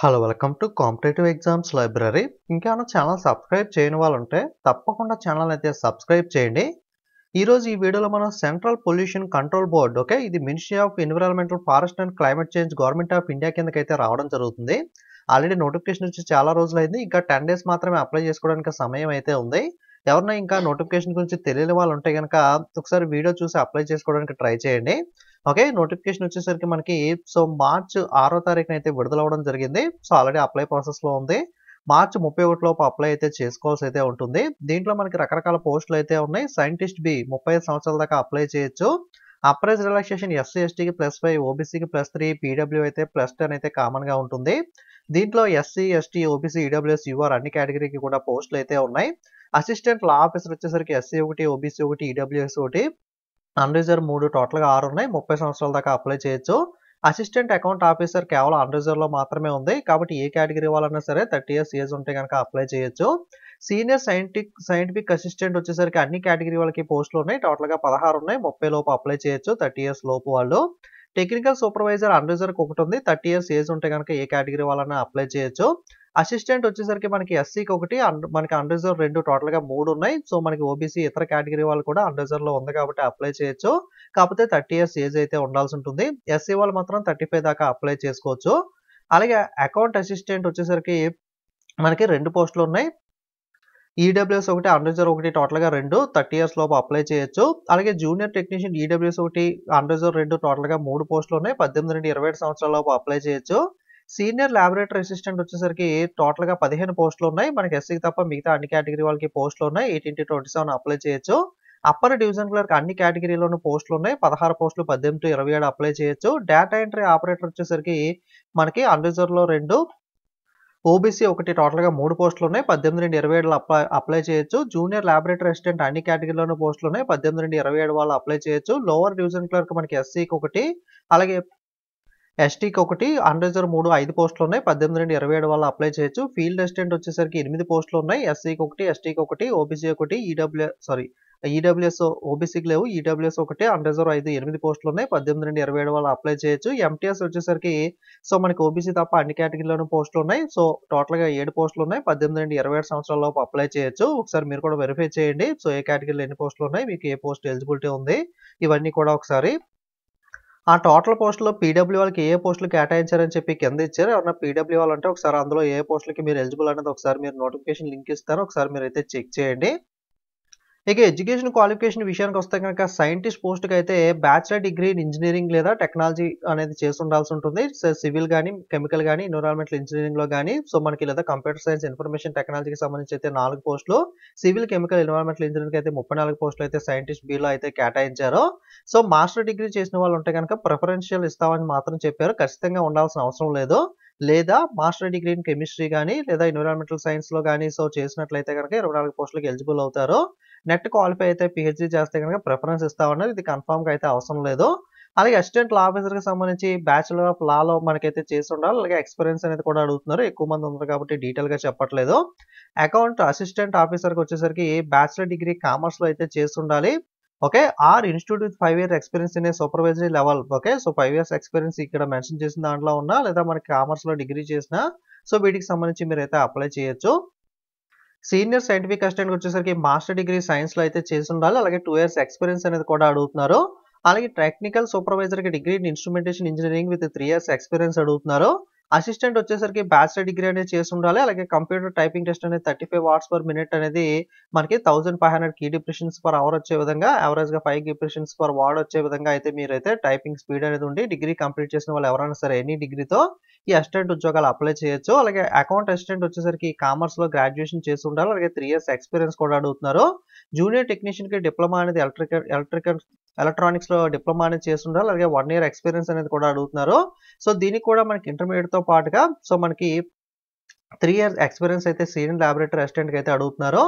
Hello welcome to competitive exams library ఇంకేమైనా channel subscribe చేయని వాళ్ళు ఉంటే తప్పకుండా ఛానల్ అయితే సబ్స్క్రైబ్ చేయండి. ఈరోజు ఈ వీడియోలో మనం central pollution control board okay ఇది ministry of environmental forest and climate change government of India కిందకైతే రావడం జరుగుతుంది. ఆల్రెడీ నోటిఫికేషన్ వచ్చి చాలా రోజులైంది. ఇంకా టెన్ డేస్ మాత్రమే అప్లై చేసుకోవడానికి సమయం అయితే ఉంది. ఎవరైనా ఇంకా నోటిఫికేషన్ గురించి తెలియని వాళ్ళు ఉంటే కనుక ఒకసారి వీడియో చూసి అప్లై చేసుకోవడానికి ట్రై చేయండి. ఓకే నోటిఫికేషన్ వచ్చేసరికి మనకి సో మార్చ్ ఆరో తారీఖున అయితే విడుదల అవ్వడం జరిగింది. సో ఆల్రెడీ అప్లై ప్రాసెస్లో ఉంది. మార్చ్ ముప్పై ఒకటి లోపు అప్లై అయితే చేసుకోవాల్సి అయితే ఉంటుంది. దీంట్లో మనకి రకరకాల పోస్టులు అయితే ఉన్నాయి. సైంటిస్ట్ బి ముప్పై సంవత్సరాల దాకా అప్లై చేయొచ్చు. అప్రైజ్ రిలాక్సేషన్ ఎస్సీ ఎస్టీకి ప్లస్ ఫైవ్ ఓబీసీకి ప్లస్ త్రీ పీడబ్ల్యూ అయితే ప్లస్ టెన్ అయితే కామన్గా ఉంటుంది. దీంట్లో SC ST OBC EWS UR అన్ని కేటగిరీకి కూడా పోస్టులు అయితే ఉన్నాయి. అసిస్టెంట్ లా ఆఫీసర్ వచ్చేసరికి ఎస్సీ ఒకటి ఓబీసీ ఒకటి ఈడబ్ల్యూఎస్ ఒకటి. అన్ రిజర్వ్ మూడు టోటల్గా ఆరు ఉన్నాయి. ముప్పై సంవత్సరాల దాకా అప్లై చేయొచ్చు. అసిస్టెంట్ అకౌంట్ ఆఫీసర్ కేవలం అన్ రిజర్వ్లో మాత్రమే ఉంది. కాబట్టి ఏ కేటగిరీ వాళ్ళైనా సరే థర్టీ ఇయర్స్ ఏజ్ ఉంటే కనుక అప్లై చేయొచ్చు. సీనియర్ సైంటిక్ సైంటిఫిక్ అసిస్టెంట్ వచ్చేసరికి అన్ని కేటగిరీ వాళ్ళకి పోస్టులు ఉన్నాయి. టోటల్గా పదహారు ఉన్నాయి. ముప్పై లోపు అప్లై చేయొచ్చు. థర్టీ ఇయర్స్ లోపు వాళ్ళు. టెక్నికల్ సూపర్వైజర్ అన్రిజర్వ్ ఒకటి ఉంది. థర్టీ ఇయర్స్ ఏజ్ ఉంటే కనుక ఏ కేటగిరీ వాళ్ళైనా అప్లై చేయొచ్చు. అసిస్టెంట్ వచ్చేసరికి మనకి ఎస్సీకి ఒకటి మనకి అన్రిజర్వ్ రెండు టోటల్గా మూడు ఉన్నాయి. సో మనకి ఓబీసీ ఇతర కేటగిరీ వాళ్ళు కూడా అన్రిజర్వ్లో ఉంది కాబట్టి అప్లై చేయొచ్చు. కాకపోతే థర్టీ ఇయర్స్ ఏజ్ అయితే ఉండాల్సి ఉంటుంది. ఎస్సీ వాళ్ళు మాత్రం థర్టీ ఫైవ్ దాకా అప్లై చేసుకోవచ్చు. అలాగే అకౌంట్ అసిస్టెంట్ వచ్చేసరికి మనకి రెండు పోస్టులు ఉన్నాయి. ఈడబ్ల్యూఎస్ ఒకటి అన్రిజర్వ్ ఒకటి టోటల్గా రెండు. థర్టీ ఇయర్స్ లోపు అప్లై చేయొచ్చు. అలాగే జూనియర్ టెక్నీషియన్ ఈడబ్ల్యూఎస్ ఒకటి అన్రిజర్వ్ రెండు టోటల్గా మూడు పోస్టులు ఉన్నాయి. పద్దెనిమిది నుండి ఇరవై ఏడు సంవత్సరాల లోపు అప్లై చేయొచ్చు. సీనియర్ ల్యాబొరేటరీ అసిస్టెంట్ వచ్చేసరికి టోటల్గా పదిహేను పోస్టులు ఉన్నాయి. మనకి ఎస్సీకి తప్ప మిగతా అన్ని కేటగిరీ వాళ్ళకి పోస్టులు ఉన్నాయి. Eighteen to twenty seven apply చేయొచ్చు. అప్పర్ డివిజన్ క్లర్క్ అన్ని కేటగిరీలోనూ పోస్టులు ఉన్నాయి. పదహారు పోస్టులు పద్దెనిమిది టు ఇరవై ఏడు అప్లై చేయొచ్చు. డేటా ఎంట్రీ ఆపరేటర్ వచ్చేసరికి మనకి అన్రిజర్వ్లో రెండు. ఓబీసీ ఒకటి టోటల్గా మూడు పోస్టులు ఉన్నాయి. పద్దెనిమిది నుండి ఇరవై ఏడు అప్లై అప్లై చేయొచ్చు. జూనియర్ ల్యాబొరేటరీ అసిస్టెంట్ అన్ని కేటగిరీలోనూ పోస్టులు ఉన్నాయి. పద్దెనిమిది నుండి ఇరవై ఏడు వాళ్ళు అప్లై చేయొచ్చు. లోవర్ డివిజన్ క్లర్క్ మనకి ఎస్సీకి ఒకటి. అలాగే ఎస్టీకి ఒకటి అన్రిజర్వ్ మూడు ఐదు పోస్టులు ఉన్నాయి పద్దెనిమిది నుండి ఇరవై ఏడు వాళ్ళు అప్లై చేయొచ్చు. ఫీల్డ్ అసిస్టెంట్ వచ్చేసరికి ఎనిమిది పోస్టులు ఉన్నాయి ఎస్సీకి ఒకటి ఎస్టీకి ఒకటి ఓబీసీ ఒకటి ఈడబ్ల్యూ సారీ ఈడబ్ల్యూఎస్ ఓబీసీకి లేవు. ఈడబ్ల్యూఎస్ ఒకటి అన్రిజర్వ్ ఐదు ఎనిమిది పోస్టులు ఉన్నాయి పద్దెనిమిది నుండి ఇరవై ఏడు వాళ్ళు అప్లై చేయొచ్చు. ఎంటీఎస్ వచ్చేసరికి సో మనకి ఓబీసీ తప్ప అన్ని కేటగిరీలోనూ పోస్టులు ఉన్నాయి సో టోటల్గా ఏడు పోస్టులు ఉన్నాయి పద్దెనిమిది నుండి ఇరవై ఏడు సంవత్సరాల లోపు అప్లై చేయొచ్చు. ఒకసారి మీరు కూడా వెరిఫై చేయండి. సో ఏ కేటగిరీలో ఎన్ని పోస్టులు ఉన్నాయి మీకు ఏ పోస్ట్ ఎలిజిబిలిటీ ఉంది? ఇవన్నీ కూడా ఒకసారి ఆ టోటల్ పోస్టులో పీడబ్ల్యూ వాళ్ళకి ఏ పోస్టులు కేటాయించారని చెప్పి కింద ఇచ్చారు. ఏమన్నా పీడబ్ల్యూ వాళ్ళు అంటే ఒకసారి అందులో ఏ పోస్టులకి మీరు ఎలిజిబుల్ అనేది ఒకసారి మీరు నోటిఫికేషన్ లింక్ ఇస్తారు ఒకసారి మీరు అయితే చెక్ చేయండి. ఇక ఎడ్యుకేషన్ క్వాలిఫికేషన్ విషయానికి వస్తే కనుక సైంటిస్ట్ పోస్ట్కి అయితే బ్యాచిలర్ డిగ్రీ ఇన్ ఇంజనీరింగ్ లేదా టెక్నాలజీ అనేది చేసి ఉండాల్సి ఉంటుంది సివిల్ కానీ కెమికల్ కానీ ఎన్విరాన్మెంటల్ ఇంజనీరింగ్లో కానీ సో మనకి లేదా కంప్యూటర్ సైన్స్ ఇన్ఫర్మేషన్ టెక్నాలజీకి సంబంధించి అయితే నాలుగు పోస్టులు సివిల్ కెమికల్ ఎన్విరాన్మెంటల్ ఇంజనీరింగ్ అయితే ముప్పై నాలుగు పోస్టులు అయితే సైంటిస్ట్ బిలో అయితే కేటాయించారు. సో మాస్టర్ డిగ్రీ చేసిన వాళ్ళు ఉంటే కనుక ప్రిఫరెన్షియల్ ఇస్తామని మాత్రం చెప్పారు. ఖచ్చితంగా ఉండాల్సిన అవసరం లేదు. లేదా మాస్టర్ డిగ్రీ ఇన్ కెమిస్ట్రీ కానీ లేదా ఎన్విరాన్మెంటల్ సైన్స్లో కానీ సో చేసినట్లయితే కనుక ఇరవై నాలుగు పోస్టులకు ఎలిజిబుల్ అవుతారు. నెట్ క్వాలిఫై అయితే పిహెచ్డీ చేస్తే కనుక ప్రిఫరెన్స్ ఇస్తా ఉన్నారు. ఇది కన్ఫర్మ్గా అయితే అవసరం లేదు. అలాగే అసిస్టెంట్ లా ఆఫీసర్కి సంబంధించి బ్యాచులర్ ఆఫ్ లాలో మనకైతే చేసి ఉండాలి. అలాగే ఎక్స్పీరియన్స్ అనేది కూడా అడుగుతున్నారు. ఎక్కువ మంది ఉన్నారు కాబట్టి డీటెయిల్గా చెప్పట్లేదు. అకౌంట్ అసిస్టెంట్ ఆఫీసర్కి వచ్చేసరికి బ్యాచులర్ డిగ్రీ కామర్స్లో అయితే చేసి ఉండాలి. Okay? Or institute with five year experience in supervisory level. Okay? So five years experience ఇక్కడ మెన్షన్ చేసిన దాంట్లో ఉన్నా లేదా మనకి కామర్స్లో డిగ్రీ చేసినా సో వీటికి సంబంధించి మీరు అయితే అప్లై చేయొచ్చు. సీనియర్ సైంటిఫిక్ అసిస్టెంట్ వచ్చేసరికి మాస్టర్ డిగ్రీ సైన్స్లో అయితే చేసి ఉండాలి. అలాగే టూ ఇయర్స్ ఎక్స్పీరియన్స్ అనేది కూడా అడుగుతున్నారు. అలాగే technical సూపర్వైజర్కి degree instrumentation engineering with three years experience అడుగుతున్నారు. అసిస్టెంట్ వచ్చేసరికి బ్యాచిలర్ డిగ్రీ అనేది చేసి ఉండాలి. అలాగే కంప్యూటర్ టైపింగ్ టెస్ట్ అనేది thirty five words per minute అనేది మనకి thousand five hundred key depressions per hour వచ్చే విధంగా యావరేజ్గా ఫైవ్ డిప్రెషన్స్ పర్ వార్డ్ వచ్చే విధంగా అయితే మీరైతే టైపింగ్ స్పీడ్ అనేది ఉండి డిగ్రీ కంప్లీట్ చేసిన వాళ్ళు ఎవరైనా సరే ఎనీ డిగ్రీతో ఈ అసిస్టెంట్ ఉద్యోగాలు అప్లై చేయొచ్చు. అలాగే అకౌంట్ అసిస్టెంట్ వచ్చేసరికి కామర్స్లో గ్రాడ్యుయేషన్ చేసి ఉండాలి. అలాగే త్రీ ఇయర్స్ ఎక్స్పీరియన్స్ కూడా అడుగుతున్నారు. జూనియర్ టెక్నీషియన్కి డిప్లొమా అనేది ఎలక్ట్రికల్ ఎలక్ట్రికల్ ఎలక్ట్రానిక్స్లో డిప్లొమా అనేది చేసి ఉండాలి. అలాగే వన్ ఇయర్ ఎక్స్పీరియన్స్ అనేది కూడా అడుగుతున్నారు. సో దీనికి కూడా మనకి ఇంటర్మీడియట్తో పాటుగా సో మనకి త్రీ ఇయర్స్ ఎక్స్పీరియన్స్ అయితే సీనియర్ ల్యాబొరేటరీ అసిస్టెంట్కి అయితే అడుగుతున్నారు.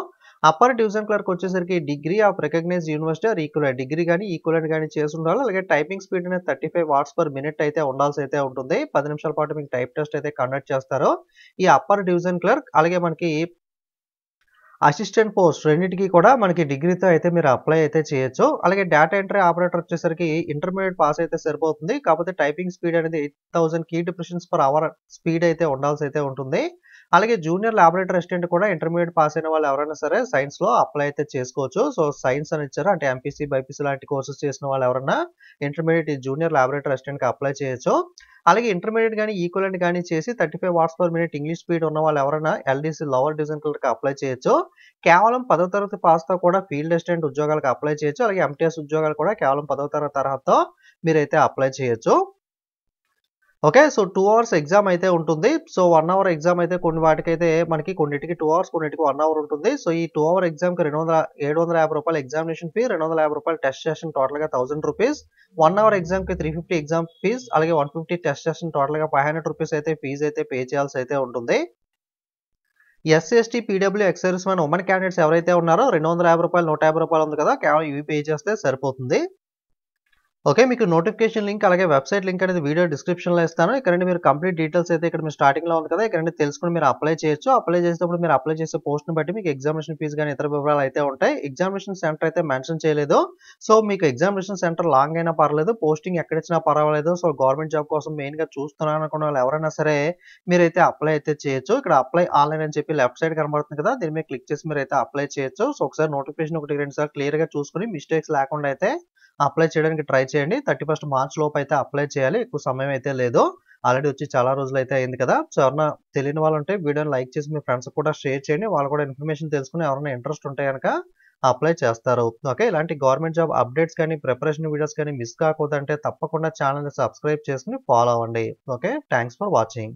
అప్పర్ డివిజన్ క్లర్క్ వచ్చేసరికి degree of recognise university or equivalent. Degree కానీ ఈక్వలెంట్ కానీ చేసి ఉండాలి. అలాగే టైపింగ్ స్పీడ్ అనేది thirty five words per minute అయితే ఉండాల్సి అయితే ఉంటుంది. పది నిమిషాల పాటు మీకు టైప్ టెస్ట్ అయితే కండక్ట్ చేస్తారు. ఈ అప్పర్ డివిజన్ క్లర్క్ అలాగే మనకి అసిస్టెంట్ పోస్ట్ రెండింటికి కూడా మనకి డిగ్రీతో అయితే మీరు అప్లై అయితే చేయొచ్చు. అలాగే డేటా ఎంట్రీ ఆపరేటర్ వచ్చేసరికి ఇంటర్మీడియట్ పాస్ అయితే సరిపోతుంది. కాకపోతే టైపింగ్ స్పీడ్ అనేది eight thousand key depressions per hour speed అయితే ఉండాల్సి అయితే ఉంటుంది. అలాగే జూనియర్ ల్యాబొరేటరీ అసిస్టెంట్ కూడా ఇంటర్మీడియట్ పాస్ అయిన వాళ్ళు ఎవరైనా సరే సైన్స్లో అప్లై అయితే చేసుకోవచ్చు. సో సైన్స్ అని ఇచ్చారు. అంటే ఎంపీసీ బైపీసీ లాంటి కోర్సెస్ చేసిన వాళ్ళు ఎవరైనా ఇంటర్మీడియట్ జూనియర్ ల్యాబొరేటరీ అసిస్టెంట్కి అప్లై చేయొచ్చు. అలాగే ఇంటర్మీడియట్ కానీ ఈక్వలెంట్ కానీ చేసి thirty five words per minute English speed ఉన్న వాళ్ళు ఎవరైనా ఎల్డీసీ లోవర్ డివిజన్కి అప్లై చేయొచ్చు. కేవలం పదో తరగతి పాస్తో కూడా ఫీల్డ్ అసిస్టెంట్ ఉద్యోగాలకు అప్లై చేయొచ్చు. అలాగే ఎంటీఎస్ ఉద్యోగాలు కూడా కేవలం పదో తరగతి తరహాతో మీరైతే అప్లై చేయొచ్చు. Okay so two hours exam అయితే ఉంటుంది. సో వన్ అవర్ ఎగ్జామ్ అయితే కొన్ని వాటికైతే మనకి కొన్నిటికి టూ అవర్స్ కొన్నిటికి వన్ అవర్ ఉంటుంది. సో ఈ టూ అవర్ ఎగ్జామ్కి రెండు వందల ఏడు వందల యాభై రూపాయలు ఎగ్జామినేషన్ ఫీ రెండు వందల యాభై రూపాయలు టెస్ట్ సెషన్ టోటల్గా థౌసండ్ రూపీస్ వన్ అవర్ ఎగ్జామ్కి త్రీ ఫిఫ్టీ ఎగ్జామ్ ఫీజ్ అలాగే వన్ ఫిఫ్టీ టెస్ట్ సెషన్ టోటల్గా ఫైవ్ హండ్రెడ్ రూపీస్ అయితే ఫీజు అయితే పే చేయాల్సి అయితే ఉంటుంది. SC ST PW excise man women candidates ఎవరైతే ఉన్నారో రెండు వందల యాభై రూపాయలు నూట యాభై రూపాయలు ఉంది కదా కేవలం ఇవి పే చేస్తే సరిపోతుంది. ఓకే మీకు నోటిఫికేషన్ లింక్ అలాగే వెబ్సైట్ లింక్ అనేది వీడియో డిస్క్రిప్షన్లో ఇస్తాను. ఇక్కడ మీరు కంప్లీట్ డీటెయిల్స్ అయితే ఇక్కడ మీరు స్టార్టింగ్లో ఉంది కదా ఇక్కడ తెలుసుకుని మీరు అప్లై చేయొచ్చు. అప్లై చేసేటప్పుడు మీరు అప్లై చేసే పోస్ట్ని బట్టి మీకు ఎగ్జామినేషన్ ఫీజు కానీ ఇతర వివరాలు అయితే ఉంటాయి. ఎగ్జామినేషన్ సెంటర్ అయితే మెన్షన్ చేయలేదు. సో మీకు ఎగ్జామినేషన్ సెంటర్ లాంగ్ అయినా పర్లేదు పోస్టింగ్ ఎక్కడిచ్చినా పర్వాలేదు. సో గవర్నమెంట్ జాబ్ కోసం మెయిన్గా చూస్తున్నాను అనుకున్న వాళ్ళు ఎవరైనా సరే మీరైతే అప్లై అయితే చేయొచ్చు. ఇక్కడ అప్లై ఆన్లైన్ అని చెప్పి లెఫ్ట్ సైడ్ కనబడుతుంది కదా దీని మీద క్లిక్ చేసి మీరు అయితే అప్లై చేయొచ్చు. సో ఒకసారి నోటిఫికేషన్ ఒకటి రెండు సార్లు క్లియర్గా చూసుకుని మిస్టేక్స్ లేకుండా అయితే అప్లై చేయడానికి ట్రై చేయండి. థర్టీ ఫస్ట్ మార్చ్ లోపు అయితే అప్లై చేయాలి. ఎక్కువ సమయం అయితే లేదు. ఆల్రెడీ వచ్చి చాలా రోజులు అయితే అయింది కదా. సో ఎవరైనా తెలియని వాళ్ళు ఉంటే వీడియోని లైక్ చేసి మీ ఫ్రెండ్స్ కూడా షేర్ చేయండి. వాళ్ళు కూడా ఇన్ఫర్మేషన్ తెలుసుకుని ఎవరైనా ఇంట్రెస్ట్ ఉంటే కనుక అప్లై చేస్తారు. ఓకే? ఇలాంటి గవర్నమెంట్ జాబ్ అప్డేట్స్ కానీ ప్రిపరేషన్ వీడియోస్ కానీ మిస్ కాకూడదంటే తప్పకుండా ఛానల్ని సబ్స్క్రైబ్ చేసుకుని ఫాలో అవ్వండి. ఓకే? Thanks for watching.